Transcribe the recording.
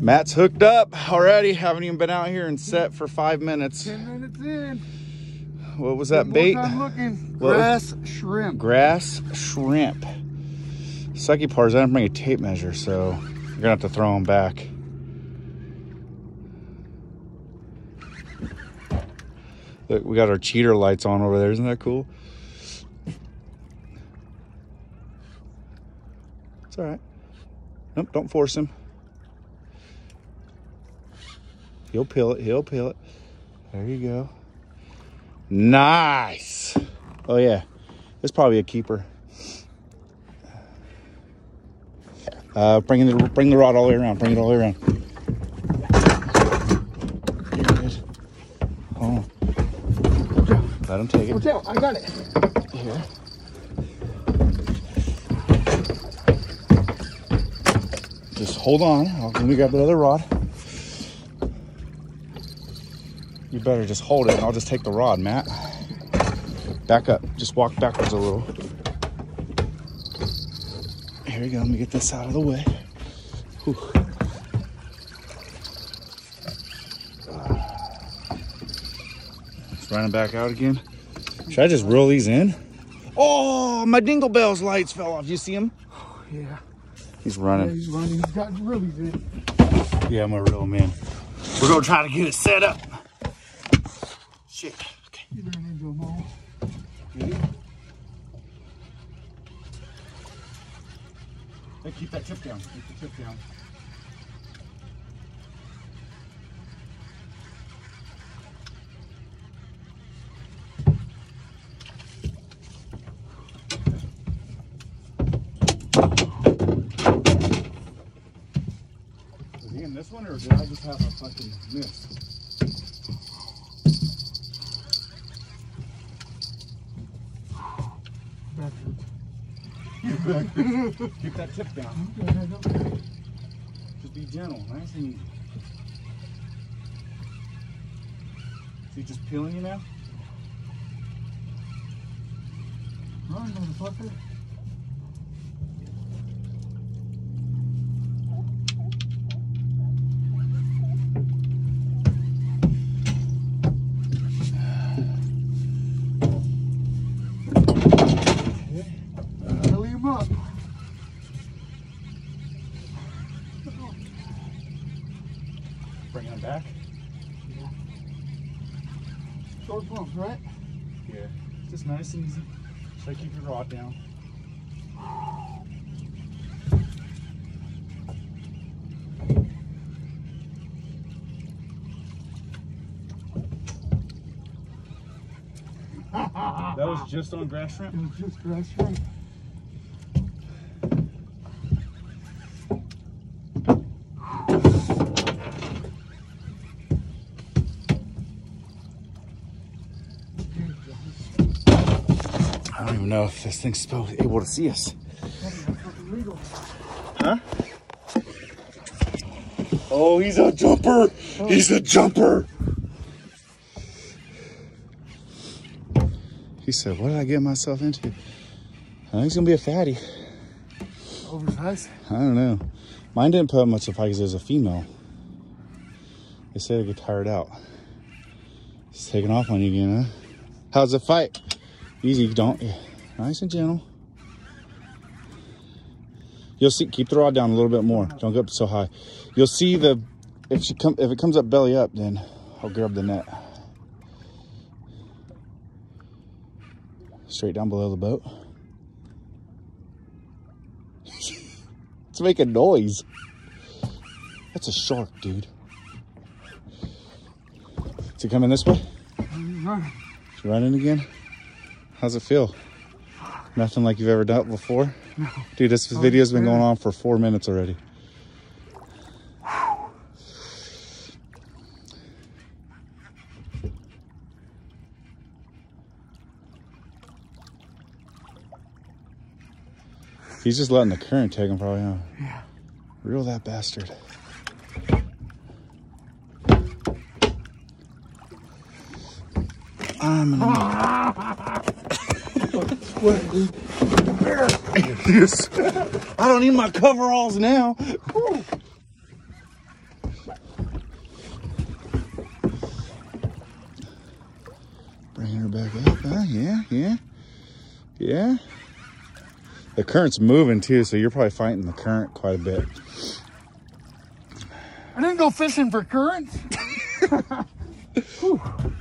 Matt's hooked up already. Haven't even been out here and set for five minutes. Ten minutes in. What was that bait? looking. What Grass shrimp. Grass shrimp. Sucky part is I didn't bring a tape measure, so you're gonna have to throw them back. Look, we got our cheater lights on over there. Isn't that cool? It's all right. Nope, don't force him. He'll peel it. He'll peel it. There you go. Nice. Oh yeah, it's probably a keeper. Uh, bring the bring the rod all the way around. Bring it all the way around. Oh, let him take it. Watch out, I got it. Here. Just hold on. I'll, let me grab the other rod. You better just hold it and I'll just take the rod, Matt. Back up. Just walk backwards a little. Here we go. Let me get this out of the way. Whew. It's running back out again. Should I just reel these in? Oh, my dingle bells lights fell off. You see him? Yeah. He's yeah running. he's running. He's got really in. Yeah, I'm a real man. We're gonna try to get it set up. Shit. Okay. He ran into them all. Hey, keep that tip down. Keep the tip down. Was he in this one, or did I just have a fucking miss? Keep that tip down. Just be gentle, nice and easy. Is he just peeling you now? Run, motherfucker. Belly him up. Bringing him back? Short pumps, right? Yeah. Just nice and easy. To keep your rod down. That was just on grass shrimp? It was just grass shrimp. Don't even know if this thing's supposed able to see us. Huh? Oh, he's a jumper. He's a jumper. He said, What did I get myself into? I think he's going to be a fatty. Oversized. I don't know. Mine didn't put up much of a fight because it was a female. They said they get tired out. He's taking off on you again, huh? How's the fight? Easy, don't. Nice and gentle. You'll see. Keep the rod down a little bit more. Don't go up so high. You'll see the. If she come, if it comes up belly up, then I'll grab the net. Straight down below the boat. it's making noise. That's a shark, dude. Is it coming this way? Mm-hmm. Is he running again? How's it feel? Nothing like you've ever done it before? Dude, this oh, video's been going on for four minutes already. He's just letting the current take him probably, huh? Yeah. Reel that bastard. I'm What? yes. I don't need my coveralls now. Bring her back up. Huh? Yeah, yeah, yeah. The current's moving too, so you're probably fighting the current quite a bit. I didn't go fishing for currents.